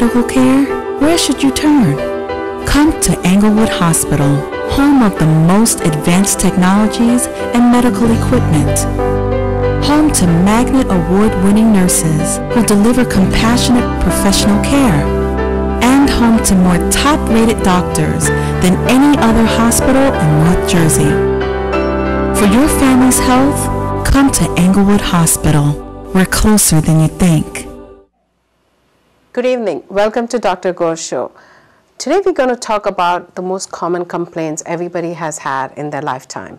medical care, where should you turn? Come to Englewood Hospital, home of the most advanced technologies and medical equipment. Home to Magnet Award-winning nurses who deliver compassionate professional care. And home to more top-rated doctors than any other hospital in North Jersey. For your family's health, come to Englewood Hospital. We're closer than you think. Good evening. Welcome to Dr. Gor's show. Today we're going to talk about the most common complaints everybody has had in their lifetime.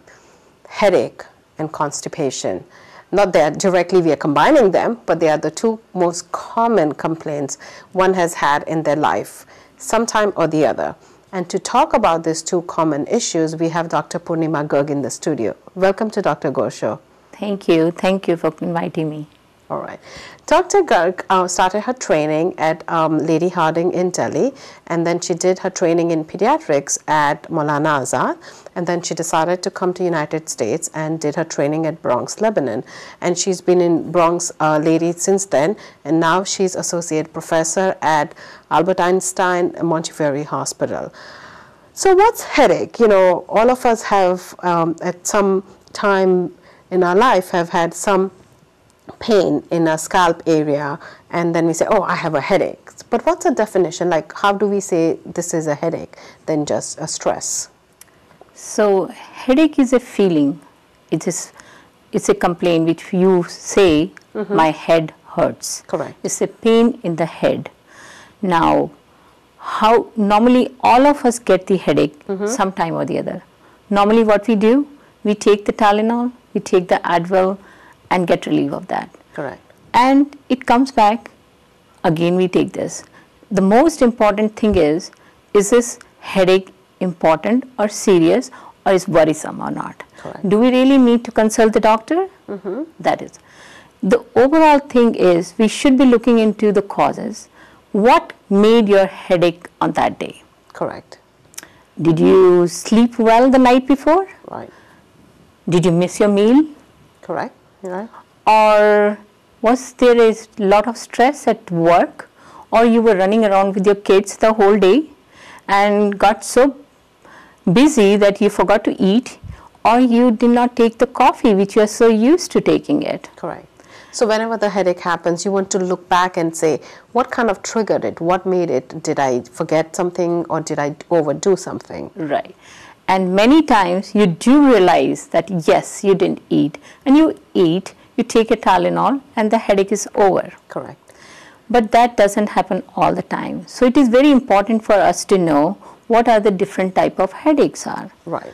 Headache and constipation. Not that directly we are combining them, but they are the two most common complaints one has had in their life, sometime or the other. And to talk about these two common issues, we have Dr. Purnima Garg in the studio. Welcome to Dr. Gor's show. Thank you. Thank you for inviting me. All right. Dr. Garg uh, started her training at um, Lady Hardinge in Delhi, and then she did her training in pediatrics at Maulana Azad, and then she decided to come to United States and did her training at Bronx, Lebanon. And she's been in Bronx uh, Lady since then, and now she's associate professor at Albert Einstein Montefiore Hospital. So what's headache? You know, all of us have um, at some time in our life have had some pain in a scalp area and then we say, oh, I have a headache. But what's a definition? Like, how do we say this is a headache than just a stress? So, headache is a feeling. It is, it's a complaint which you say, mm-hmm. my head hurts. Correct. It's a pain in the head. Now, how normally all of us get the headache mm-hmm. sometime or the other. Normally, what we do, we take the Tylenol, we take the Advil, and get relief of that. Correct. And it comes back, again we take this. The most important thing is, is this headache important or serious or is worrisome or not? Correct. Do we really need to consult the doctor? Mm-hmm. That is. The overall thing is we should be looking into the causes. What made your headache on that day? Correct. Did you sleep well the night before? Right. Did you miss your meal? Correct. Yeah. Or was there a lot of stress at work or you were running around with your kids the whole day and got so busy that you forgot to eat or you did not take the coffee which you are so used to taking it. Correct. So whenever the headache happens, you want to look back and say, what kind of triggered it? What made it? Did I forget something or did I overdo something? Right. And many times you do realize that yes, you didn't eat, and you eat, you take a Tylenol, and the headache is over. Correct. But that doesn't happen all the time. So it is very important for us to know what are the different type of headaches are. Right.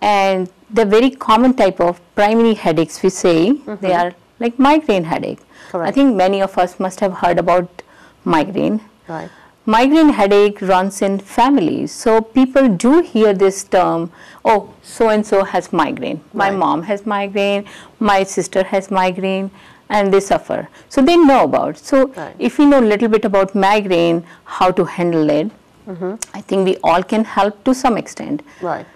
And the very common type of primary headaches we say mm-hmm. they are like migraine headache. Correct. I think many of us must have heard about migraine. Right migraine headache runs in families. So people do hear this term, oh, so and so has migraine. My right. mom has migraine, my sister has migraine, and they suffer. So they know about. So right. if we know a little bit about migraine, how to handle it, mm-hmm. I think we all can help to some extent. Right.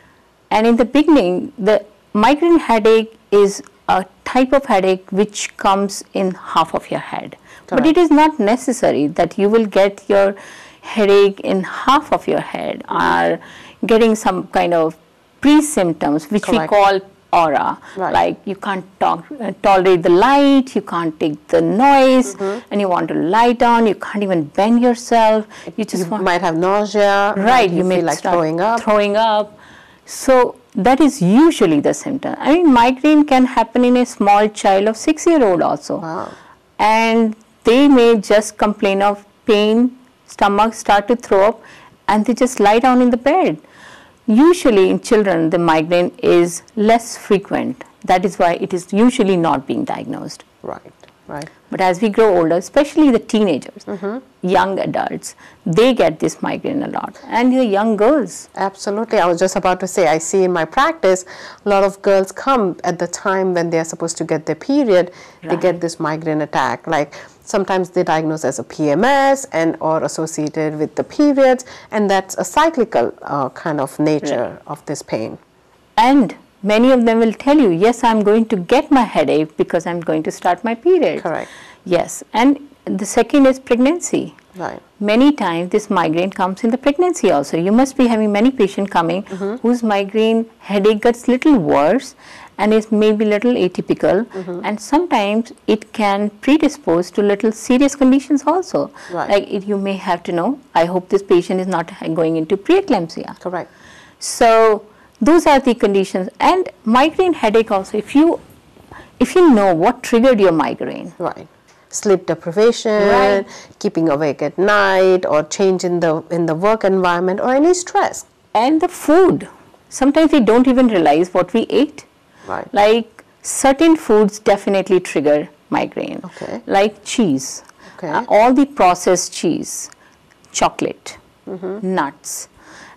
And in the beginning, the migraine headache is a type of headache which comes in half of your head. Correct. But it is not necessary that you will get your headache in half of your head or getting some kind of pre-symptoms which Correct. we call aura right. like you can't talk, uh, tolerate the light you can't take the noise mm-hmm. and you want to lie down you can't even bend yourself you just you want, might have nausea right you, you may like throwing up throwing up so that is usually the symptom i mean migraine can happen in a small child of 6 year old also wow. and they may just complain of pain stomach, start to throw up, and they just lie down in the bed. Usually in children, the migraine is less frequent. That is why it is usually not being diagnosed. Right, right. But as we grow older, especially the teenagers, mm-hmm. young adults, they get this migraine a lot, and the young girls. Absolutely. I was just about to say, I see in my practice, a lot of girls come at the time when they are supposed to get their period, right. they get this migraine attack. Like sometimes they diagnose as a PMS and or associated with the periods, and that's a cyclical uh, kind of nature of this pain. And many of them will tell you, yes, I'm going to get my headache because I'm going to start my period. Correct. Yes, and the second is pregnancy. Right. Many times this migraine comes in the pregnancy also. You must be having many patients coming Mm-hmm. whose migraine headache gets little worse and is maybe little atypical Mm-hmm. and sometimes it can predispose to little serious conditions also. Right. Like it, you may have to know, I hope this patient is not going into preeclampsia. Correct. So those are the conditions and migraine headache also if you if you know what triggered your migraine Right. Sleep deprivation, Right. keeping awake at night, or change in the in the work environment, or any stress. and the food sometimes we don't even realize what we ate Right. like certain foods definitely trigger migraine Okay. like cheese Okay. uh, all the processed cheese chocolate Mm-hmm. nuts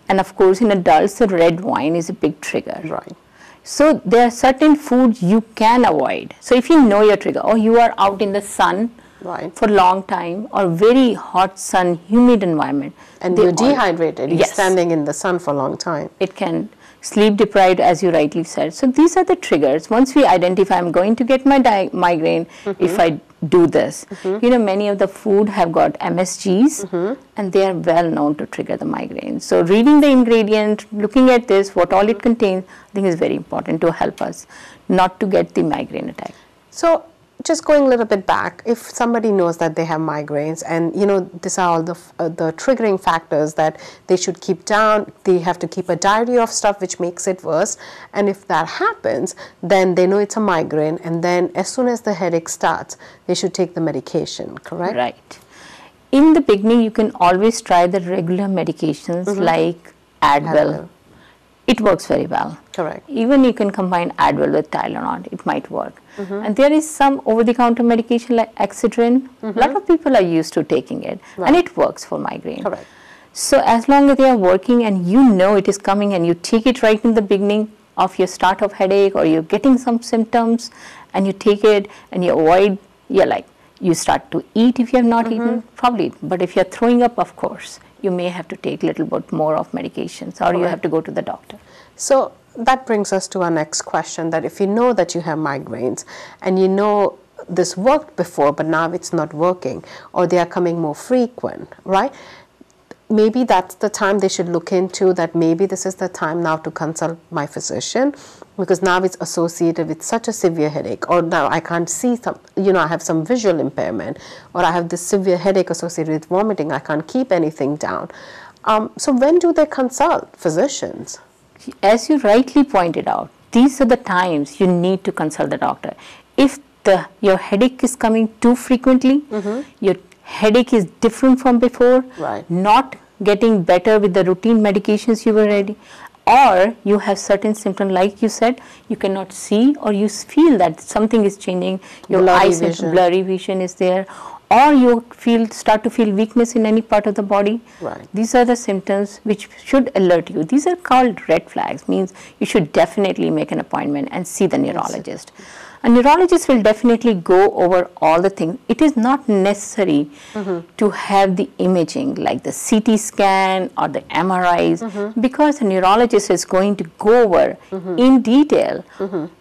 and of course in adults the red wine is a big trigger Right. so there are certain foods you can avoid so if you know your trigger or you are out in the sun Right. for long time or very hot sun humid environment And you're dehydrated. You're Yes standing in the sun for a long time. it can sleep deprived as you rightly said. So these are the triggers. Once we identify i'm going to get my di- migraine mm-hmm. if i do this. Mm-hmm. You know many of the food have got msgs mm-hmm. and they are well known to trigger the migraine. So reading the ingredient looking at this what all it contains i think is very important to help us not to get the migraine attack. So, just going a little bit back, if somebody knows that they have migraines, and you know these are all the uh, the triggering factors that they should keep down, they have to keep a diary of stuff which makes it worse. And if that happens, then they know it's a migraine, and then as soon as the headache starts, they should take the medication. Correct? Right. In the beginning, you can always try the regular medications like Advil. Advil. It works very well. Correct. Even you can combine Advil with Tylenol, it might work. Mm-hmm. And there is some over-the-counter medication like Excedrin. A lot of people are used to taking it, and Mm-hmm. It works for migraine. Correct. So as long as they are working and you know it is coming and you take it right in the beginning of your start of headache or you're getting some symptoms and you take it and you avoid, you're like, you start to eat if you have not Mm-hmm. eaten, probably. But if you're throwing up, of course, you may have to take a little bit more of medications or you have to go to the doctor. So that brings us to our next question that if you know that you have migraines and you know this worked before but now it's not working or they are coming more frequent, right? Maybe that's the time they should look into that maybe this is the time now to consult my physician because now it's associated with such a severe headache or now I can't see some you know I have some visual impairment or I have this severe headache associated with vomiting I can't keep anything down. Um, so when do they consult physicians? as you rightly pointed out, these are the times you need to consult the doctor. If the your headache is coming too frequently, your headache is different from before, Right. not getting better with the routine medications you were ready, or you have certain symptoms like you said, you cannot see or you feel that something is changing, your Blurry eyes vision. blurry vision is there, or you feel start to feel weakness in any part of the body. Right. These are the symptoms which should alert you. These are called red flags, means you should definitely make an appointment and see the neurologist. A neurologist will definitely go over all the things. It is not necessary mm-hmm. to have the imaging like the CT scan or the MRIs mm-hmm. because a neurologist is going to go over mm-hmm. in detail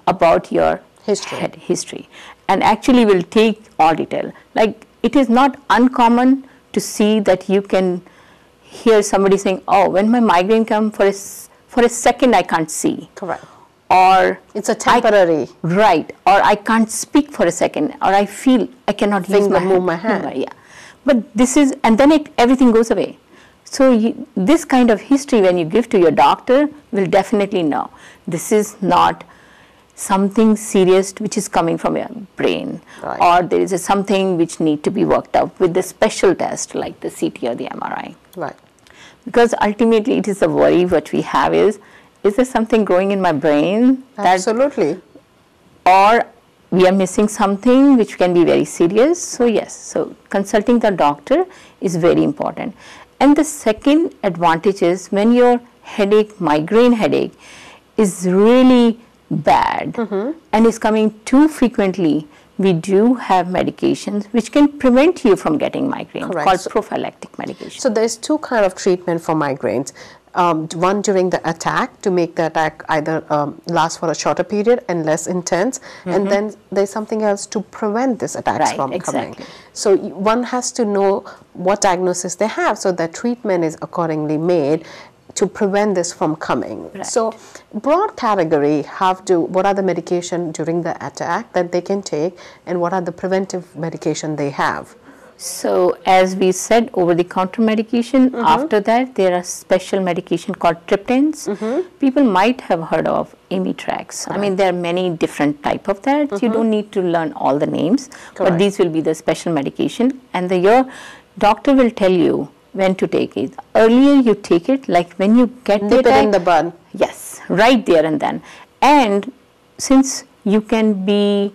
about your History. head history and actually will take all detail. Like it is not uncommon to see that you can hear somebody saying, "Oh, when my migraine come for a for a second, I can't see," Correct. or It's a temporary. right, or I can't speak for a second, or I feel I cannot use my move hand. my hand. Yeah, but this is, and then it, everything goes away. So you, this kind of history, when you give to your doctor, will definitely know this is not something serious which is coming from your brain, Right. or there is a something which need to be worked out with the special test like the CT or the MRI Right. because ultimately it is the worry what we have is is there something growing in my brain that Absolutely. or we are missing something which can be very serious so yes so consulting the doctor is very important and the second advantage is when your headache migraine headache is really bad and is coming too frequently we do have medications which can prevent you from getting migraine Correct. called So- prophylactic medication So there's two kind of treatment for migraines. Um, one during the attack to make the attack either um, last for a shorter period and less intense, and then there's something else to prevent this attacks Mm-hmm. Right, from coming. exactly. So one has to know what diagnosis they have, so that treatment is accordingly made to prevent this from coming. So, broad category have to what are the medication during the attack that they can take, and what are the preventive medication they have. So, as we said, over the counter medication, Mm-hmm. after that, there are special medication called triptans. Mm-hmm. People might have heard of Imitrex. I mean, there are many different type of that. You don't need to learn all the names, Mm-hmm. Correct. but these will be the special medication. And the, your doctor will tell you when to take it. Earlier you take it, like when you get the Nip it in the bud. Yes, right there and then. And since you can be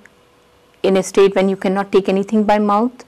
in a state when you cannot take anything by mouth,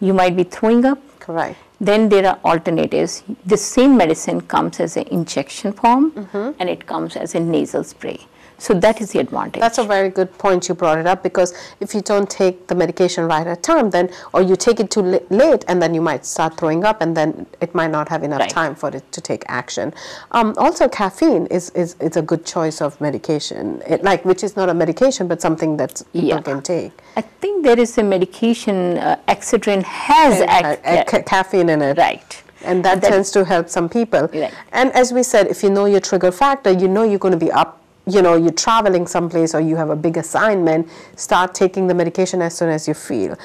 you might be throwing up. Correct. Then there are alternatives. The same medicine comes as an injection form mm-hmm. and it comes as a nasal spray. So that is the advantage. That's a very good point you brought it up because if you don't take the medication right at time, then or you take it too late, and then you might start throwing up, and then it might not have enough Right. time for it to take action. Um, also, caffeine is, is is a good choice of medication, it, like which is not a medication but something that people Yeah. can take. I think there is a medication, uh, Excedrin has And, uh, uh, ca- caffeine in it. right. And that, That- tends to help some people. Right. And as we said, if you know your trigger factor, you know you're going to be up, you know, you're traveling someplace or you have a big assignment, start taking the medication as soon as you feel.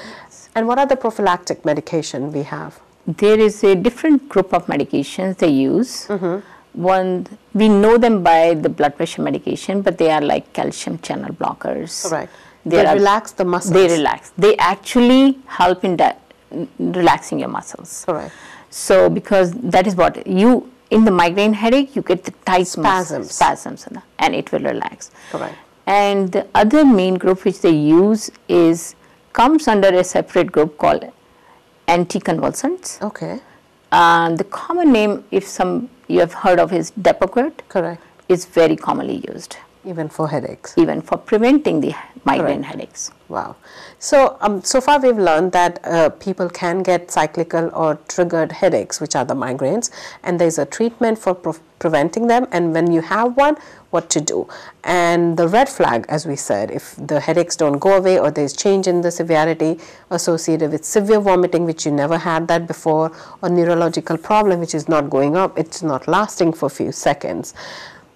And what other prophylactic medication we have? there is a different group of medications they use. Mm-hmm. One, we know them by the blood pressure medication, but they are like calcium channel blockers. Correct. There They are- relax the muscles. They relax. They actually help in relaxing your muscles. Correct. So, because that is what you in the migraine headache, you get the tight Spasms. spasms, and- and it will relax. Correct. And the other main group which they use is comes under a separate group called anticonvulsants. Okay. Uh, the common name, if some you have heard of, is Depakote. Correct. Is very commonly used, Even for headaches. even for preventing the migraine Correct. headaches. Wow. So, um, so far we've learned that uh, people can get cyclical or triggered headaches, which are the migraines, and there's a treatment for pre- preventing them. And when you have one, what to do. And the red flag, as we said, if the headaches don't go away or there's change in the severity associated with severe vomiting, which you never had that before, or neurological problem, which is not going up, it's not lasting for a few seconds.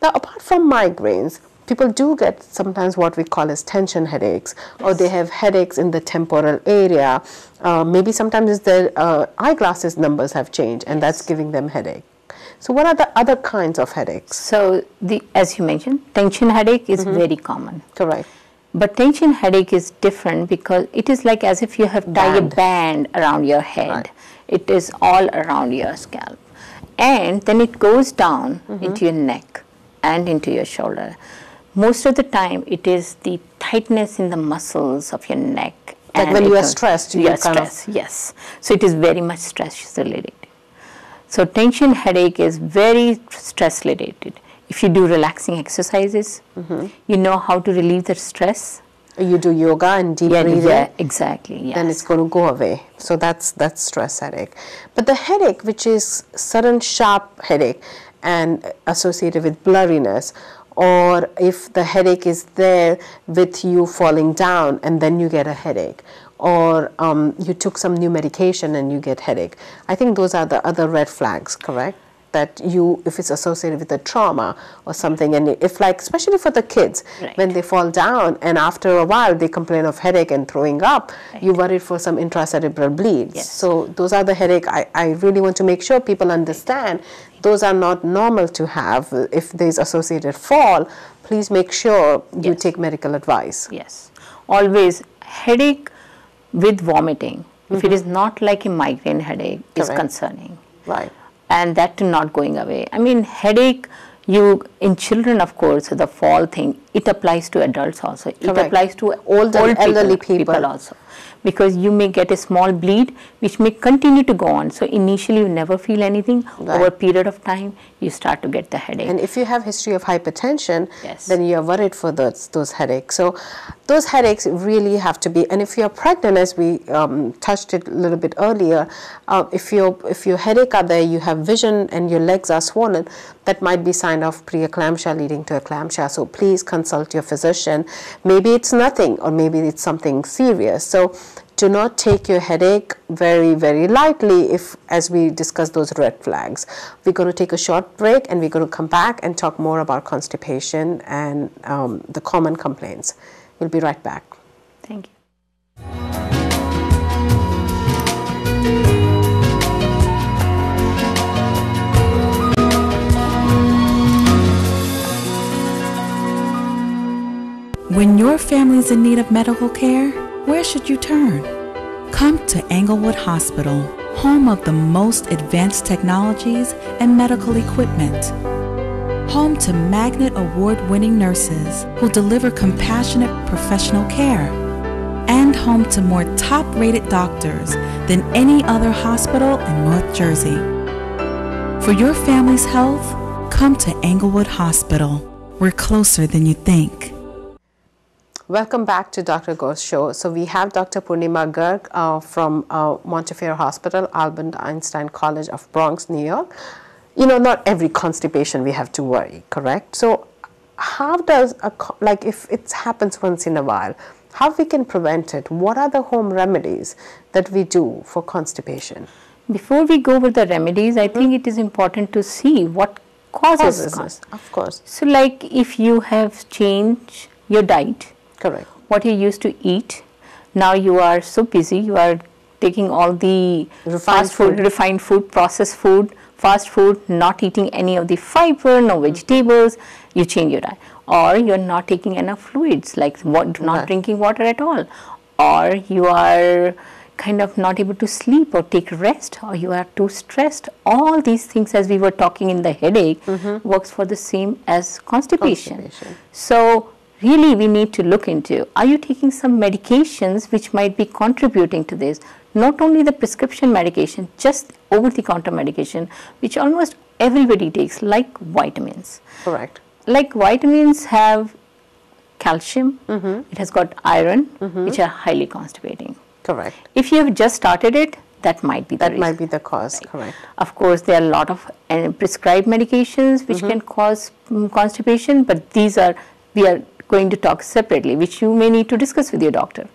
Now, apart from migraines, people do get sometimes what we call as tension headaches, or they have headaches in the temporal area. Uh, maybe sometimes their uh, eyeglasses numbers have changed, and that's giving them headache. So, what are the other kinds of headaches? So, the as you mentioned, tension headache is very common. Correct. But tension headache is different because it is like as if you have tied a Band. around your head. Right. It is all around your scalp. And then it goes down Mm-hmm. into your neck and into your shoulder. Most of the time, it is the tightness in the muscles of your neck. Like and when you are stressed, you you are stressed, yes. So it is very much stress related. So tension headache is very stress related. If you do relaxing exercises, Mm-hmm. you know how to relieve the stress. You do yoga and deep Yeah, breathing. yeah, exactly. Yes. then it's going to go away. So that's that's stress headache. But the headache, which is sudden sharp headache and associated with blurriness, or if the headache is there with you falling down and then you get a headache, or um, you took some new medication and you get headache. I think those are the other red flags, correct? That you, if it's associated with a trauma or something, and if like, especially for the kids, Right. when they fall down and after a while they complain of headache and throwing up, you worried for some intracerebral bleeds. Yes. So those are the headache. I, I really want to make sure people understand those are not normal to have. If there's associated fall, please make sure you Yes. take medical advice. Yes. Always headache with vomiting. If it mm-hmm. is not like a migraine headache, is concerning. Right. and that not going away. I mean, headache, you in children, of course, the fall thing it applies to adults also. It Correct. applies to Old and elderly people. also. Because you may get a small bleed which may continue to go on. So initially you never feel anything. Over a period of time, you start to get the headache. And if you have history of hypertension, Yes. then you're worried for those those headaches. So those headaches really have to be. And if you're pregnant, as we um, touched it a little bit earlier, uh, if your if your headache are there, you have vision and your legs are swollen, that might be sign of preeclampsia leading to eclampsia. So please consult your physician. Maybe it's nothing, or maybe it's something serious. So do not take your headache very very lightly if as we discuss those red flags we're going to take a short break and we're going to come back and talk more about constipation and um, the common complaints we'll be right back Thank you. When your family's in need of medical care, where should you turn? Come to Englewood Hospital, home of the most advanced technologies and medical equipment. Home to Magnet Award winning nurses who deliver compassionate professional care. And home to more top rated doctors than any other hospital in North Jersey. For your family's health, come to Englewood Hospital. We're closer than you think. Welcome back to Dr. Gor's Show. So we have Dr. Purnima Garg uh, from uh, Montefiore Hospital, Albert Einstein College of Bronx, New York. You know, not every constipation we have to worry, correct? So how does, a, like if it happens once in a while, how we can prevent it? What are the home remedies that we do for constipation? Before we go over the remedies, I think it is important to see what causes, Causes of course, So, like if you have changed your diet, correct. what you used to eat, now you are so busy, you are taking all the Refined fast food, food. refined food, processed food, fast food, not eating any of the fiber, no mm-hmm. vegetables, you change your diet. Or you're not taking enough fluids, like what, not Right. drinking water at all. Or you are kind of not able to sleep or take rest, or you are too stressed. All these things, as we were talking in the headache, mm-hmm. works for the same as constipation. Constipation. So, really, we need to look into are you taking some medications which might be contributing to this? Not only the prescription medication, just over the counter medication, which almost everybody takes, like vitamins. Correct. Like vitamins have calcium, Mm-hmm. it has got iron, which are highly constipating. Correct. If you have just started it, that might be the That reason. might be the cause, correct. Of course, there are a lot of uh, prescribed medications which Mm-hmm. can cause mm, constipation, but these are, we are going to talk separately, which you may need to discuss with your doctor.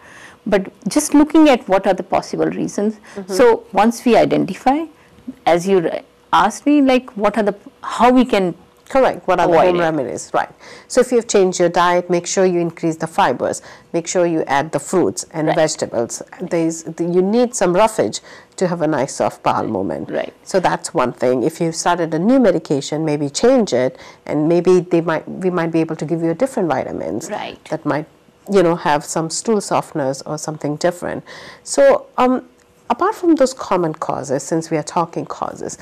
But just looking at what are the possible reasons. Mm-hmm. So, once we identify, as you asked me, like what are the, how we can Correct. What are the home it. remedies? Right. So if you've changed your diet, make sure you increase the fibers. Make sure you add the fruits and Right. vegetables. There's, you need some roughage to have a nice soft bowel movement. Right. So that's one thing. If you've started a new medication, maybe change it, and maybe they might we might be able to give you a different vitamins Right. that might you know have some stool softeners or something different. So um, apart from those common causes, since we are talking causes,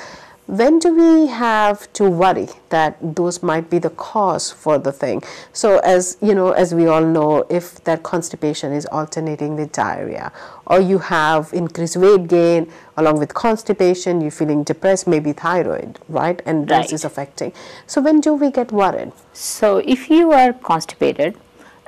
when do we have to worry that those might be the cause for the thing? So as you know, as we all know, if that constipation is alternating with diarrhea, or you have increased weight gain along with constipation, you're feeling depressed, maybe thyroid, right? And this is affecting. So when do we get worried? So, if you are constipated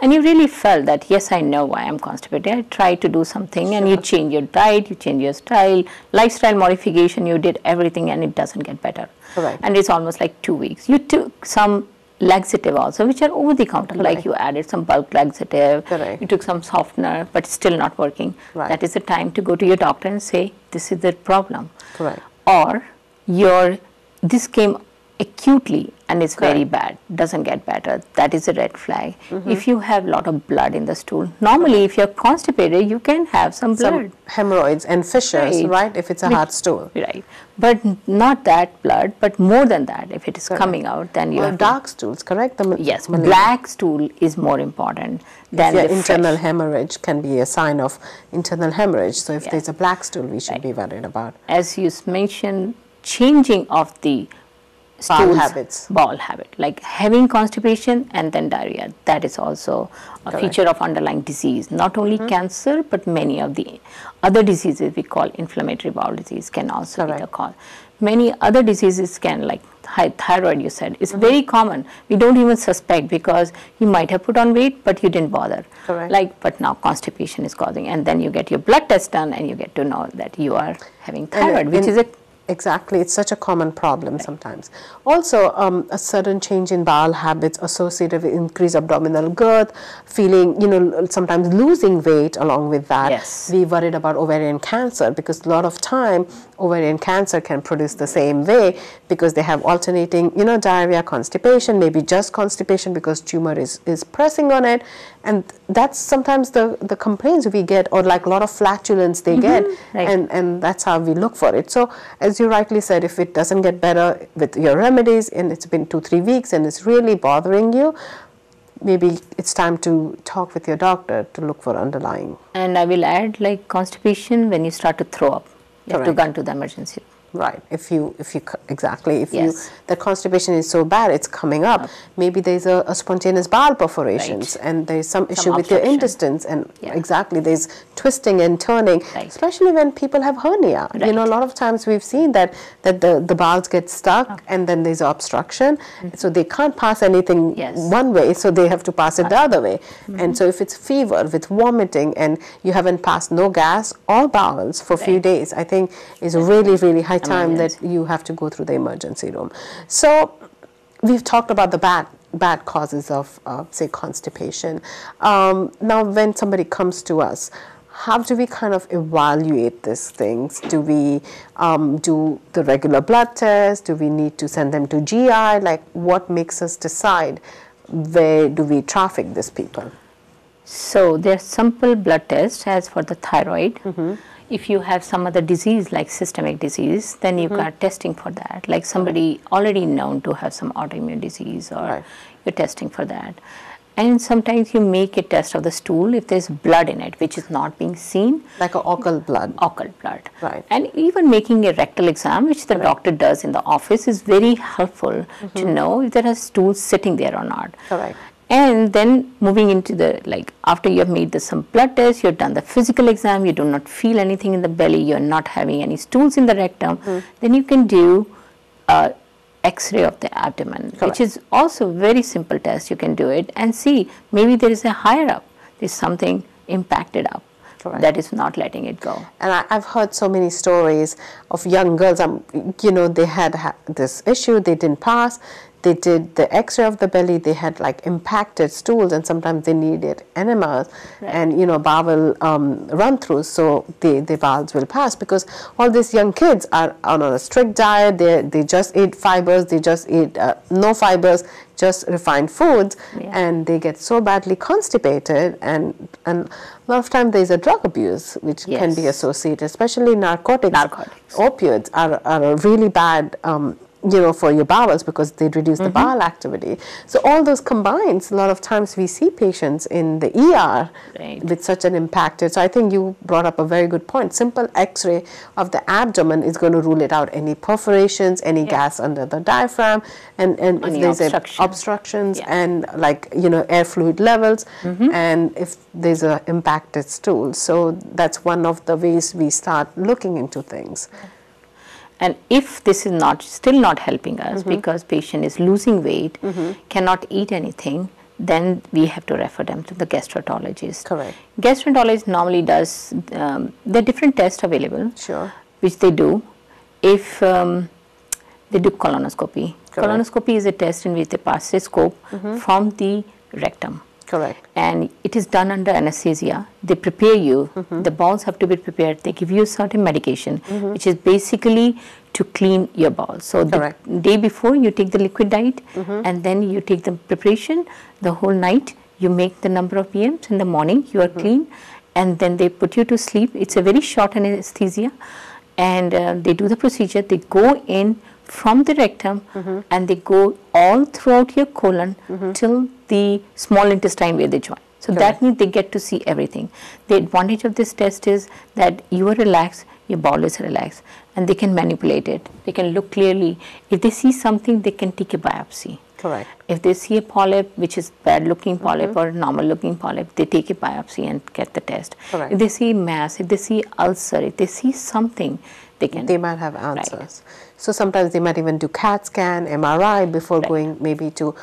and you really felt that, yes, I know why I'm constipated, I try to do something and you change your diet, you change your style, lifestyle modification, you did everything and it doesn't get better. Correct. And it's almost like two weeks. You took some laxative also, which are over the counter, like you added some bulk laxative, Correct. you took some softener, but still not working. Right. That is the time to go to your doctor and say, this is the problem Correct. or your this came acutely and it's very bad doesn't get better that is a red flag Mm-hmm. if you have a lot of blood in the stool normally if you're constipated you can have some blood Some hemorrhoids and fissures, Right. right? If it's a hard stool. right but not that blood but more than that if it is Correct. coming out then you Or have to- dark stools, correct? The yes malignant. black stool is more important than Yeah, the internal fresh. hemorrhage can be a sign of internal hemorrhage. So if there's a black stool, we should Right. be worried about. as you mentioned, changing of the bowel habits. Bowel habit, like having constipation and then diarrhea. That is also a Correct. feature of underlying disease. Not only mm-hmm. cancer, but many of the other diseases we call inflammatory bowel disease can also be the Correct. cause. Many other diseases can, like hy- thyroid, you said, is mm-hmm. very common. We don't even suspect because you might have put on weight, but you didn't bother. Correct. Like, but now constipation is causing, and then you get your blood test done, and you get to know that you are having thyroid, which and- is a Exactly, it's such a common problem sometimes. Also, um, a sudden change in bowel habits associated with increased abdominal girth, feeling, you know, sometimes losing weight along with that. Yes. We worried about ovarian cancer because a lot of time ovarian cancer can produce the same way because they have alternating, you know, diarrhea, constipation, maybe just constipation because tumor is, is pressing on it. And that's sometimes the, the complaints we get, or like a lot of flatulence they mm-hmm. get, right. and, and that's how we look for it. So, as you rightly said, if it doesn't get better with your remedies and it's been two, three weeks and it's really bothering you, maybe it's time to talk with your doctor to look for underlying. And I will add like constipation when you start to throw up. You have to go to the emergency. Right. If you, if you exactly, if Yes. you the constipation is so bad, it's coming up. Maybe there's a, a spontaneous bowel perforations, Right. and there's some issue with your intestines, and Yeah. exactly there's twisting and turning, Right. especially when people have hernia. You know, a lot of times we've seen that that the the bowels get stuck, and then there's obstruction, so they can't pass anything Mm-hmm. Yes. One way, so they have to pass it the other way. And so if it's fever with vomiting and you haven't passed no gas or bowels for a few days, I think is really really high time that you have to go through the emergency room. So we've talked about the bad bad causes of uh, say constipation. Um, now when somebody comes to us. How do we kind of evaluate these things? Do we um, do the regular blood test? Do we need to send them to GI? Like, what makes us decide where do we traffic these people? So there are simple blood tests as for the thyroid. Mm-hmm. If you have some other disease like systemic disease, then you Mm-hmm. are testing for that. Like somebody already known to have some autoimmune disease, or Right. you're testing for that. And sometimes you make a test of the stool if there's blood in it, which is not being seen. Like a occult blood. occult blood. Right. And even making a rectal exam, which the doctor does in the office, is very helpful to know if there are stools sitting there or not. Correct. And then moving into the like after you have made the, some blood tests, you've done the physical exam, you do not feel anything in the belly, you're not having any stools in the rectum, then you can do a X-ray of the abdomen, Correct. which is also very simple test. You can do it and see maybe there is a higher up, there's something impacted up Correct. that is not letting it go. And I, I've heard so many stories of young girls. Um, you know, they had ha- this issue, they didn't pass. They did the X-ray of the belly. They had like impacted stools, and sometimes they needed enemas and you know bowel um, run-throughs, so the the bowels will pass because all these young kids are on a strict diet. They they just eat fibers. They just eat uh, no fibers, just refined foods, Yeah. and they get so badly constipated. And and a lot of time there is a drug abuse which can be associated, especially narcotics. Narcotics. Opioids are, are a really bad, um, you know, for your bowels because they'd reduce the Mm-hmm. bowel activity. So all those combines, a lot of times we see patients in the ER Right. with such an impacted. So I think you brought up a very good point. Simple X-ray of the abdomen is going to rule it out. Any perforations, any gas under the diaphragm, and and Any if there's a obstructions Yeah. and like you know air fluid levels, Mm-hmm. and if there's an impacted stool. So that's one of the ways we start looking into things. And if this is not still not helping us Mm-hmm. because patient is losing weight, cannot eat anything, then we have to refer them to the gastroenterologist. Correct. Gastroenterologist normally does. Um, there are different tests available, Sure. which they do. If um, they do colonoscopy, Correct. Colonoscopy is a test in which they pass a scope from the rectum Correct. and it is done under anesthesia. They prepare you. Mm-hmm. The bowels have to be prepared. They give you certain medication, mm-hmm. which is basically to clean your bowels. So Correct. the day before you take the liquid diet, mm-hmm. and then you take the preparation. The whole night you make the number of PMs. In the morning you are mm-hmm. clean, and then they put you to sleep. It's a very short anesthesia, and uh, they do the procedure. They go in from the rectum and they go all throughout your colon till the small intestine where they join. So that means they get to see everything. The advantage of this test is that you are relaxed, your bowel is relaxed, and they can manipulate it. They can look clearly. If they see something, they can take a biopsy. Correct. If they see a polyp, which is bad looking polyp mm-hmm. or normal looking polyp, they take a biopsy and get the test. Correct. If they see mass, if they see ulcer, if they see something, they can. They might have answers. Right. So sometimes they might even do CAT scan, MRI before right. going maybe to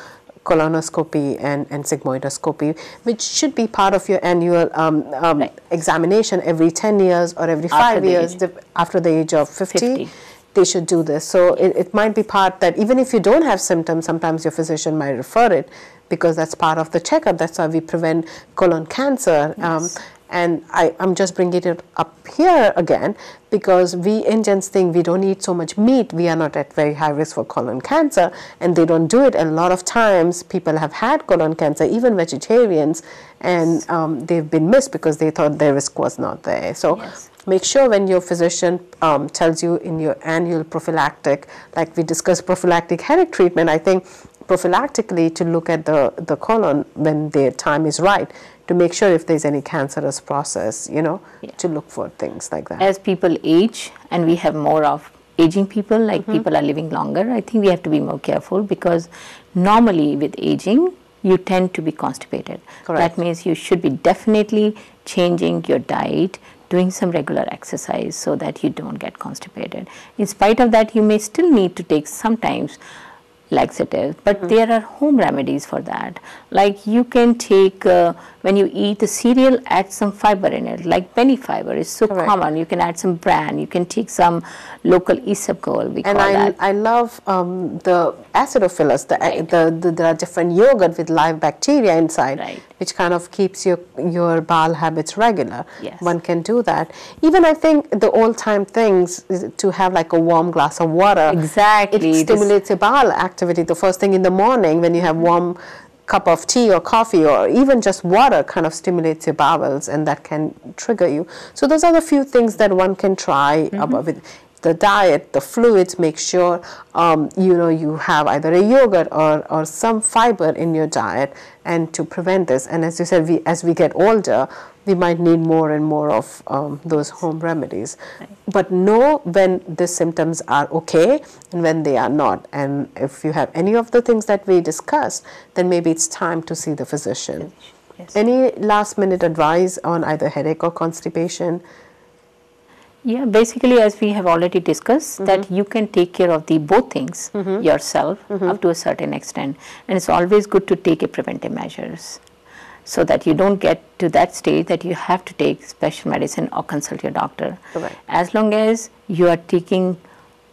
colonoscopy and, and sigmoidoscopy, which should be part of your annual um, um, right. examination every 10 years or every five after years the after the age of 50, 50. They should do this. So it, it might be part that even if you don't have symptoms, sometimes your physician might refer it because that's part of the checkup. That's why we prevent colon cancer. Um, yes. Um, and I, am just bringing it up here again because we Indians think we don't eat so much meat, we are not at very high risk for colon cancer, and they don't do it. A lot of times, people have had colon cancer, even vegetarians, and um, they've been missed because they thought their risk was not there. So. Yes. Make sure when your physician um, tells you in your annual prophylactic, like we discussed prophylactic headache treatment, I think prophylactically to look at the, the colon when their time is right to make sure if there's any cancerous process, you know, yeah. to look for things like that. As people age and we have more of aging people, like mm-hmm. people are living longer, I think we have to be more careful because normally with aging, you tend to be constipated. Correct. That means you should be definitely changing your diet, doing some regular exercise so that you don't get constipated. In spite of that, you may still need to take sometimes laxative but mm -hmm. there are home remedies for that like you can take uh, when you eat the cereal add some fiber in it like penny fiber is so Correct. common you can add some bran you can take some local isabgol we and call I, that. I love um, the acidophilus the, right. the, the, there are different yogurt with live bacteria inside right. which kind of keeps your your bowel habits regular yes. one can do that even I think the old time things to have like a warm glass of water exactly it stimulates this your bowel activity activity the first thing in the morning when you have warm cup of tea or coffee or even just water kind of stimulates your bowels and that can trigger you. So those are the few things that one can try mm-hmm. with the diet, the fluids, make sure um, you know you have either a yogurt or, or some fiber in your diet and to prevent this. And as you said, we, as we get older, we might need more and more of um, those home remedies. Right. But know when the symptoms are okay and when they are not. And if you have any of the things that we discussed, then maybe it's time to see the physician. Yes. Any last minute advice on either headache or constipation? Yeah, basically, as we have already discussed, mm -hmm. that you can take care of the both things mm -hmm. yourself mm -hmm. up to a certain extent, and it's always good to take a preventive measures so that you don't get to that stage that you have to take special medicine or consult your doctor. Right. As long as you are taking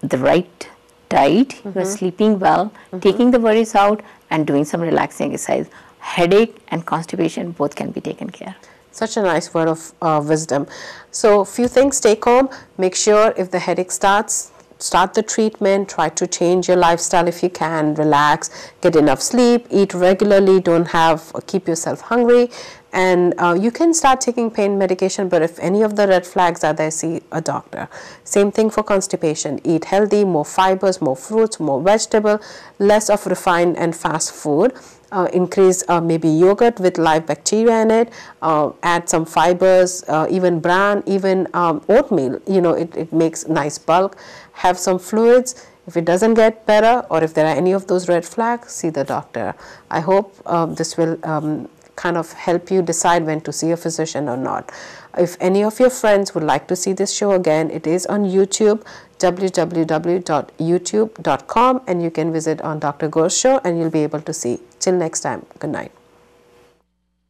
the right diet, mm -hmm. you are mm-hmm. sleeping well, mm -hmm. taking the worries out, and doing some relaxing exercise, headache and constipation both can be taken care. Such a nice word of uh, wisdom. So, few things take home. Make sure if the headache starts, start the treatment, try to change your lifestyle if you can, relax, get enough sleep, eat regularly, don't have, keep yourself hungry, and uh, you can start taking pain medication, but if any of the red flags are there, see a doctor. Same thing for constipation, eat healthy, more fibers, more fruits, more vegetable, less of refined and fast food. Uh, increase uh, maybe yogurt with live bacteria in it, uh, add some fibers, uh, even bran, even um, oatmeal, you know, it, it makes nice bulk have some fluids. If it doesn't get better or if there are any of those red flags, see the doctor. I hope um, this will um, kind of help you decide when to see a physician or not. If any of your friends would like to see this show again, it is on YouTube, www.youtube.com, and you can visit on Dr. Gor's show and you'll be able to see. Till next time, good night.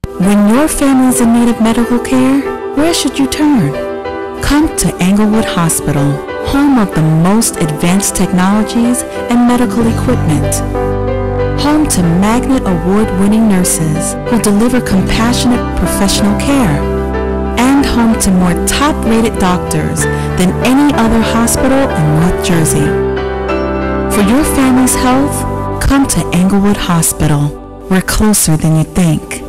When your family is in need of medical care, where should you turn? Come to Englewood Hospital home of the most advanced technologies and medical equipment. Home to Magnet Award-winning nurses who deliver compassionate professional care. And home to more top-rated doctors than any other hospital in North Jersey. For your family's health, come to Englewood Hospital. We're closer than you think.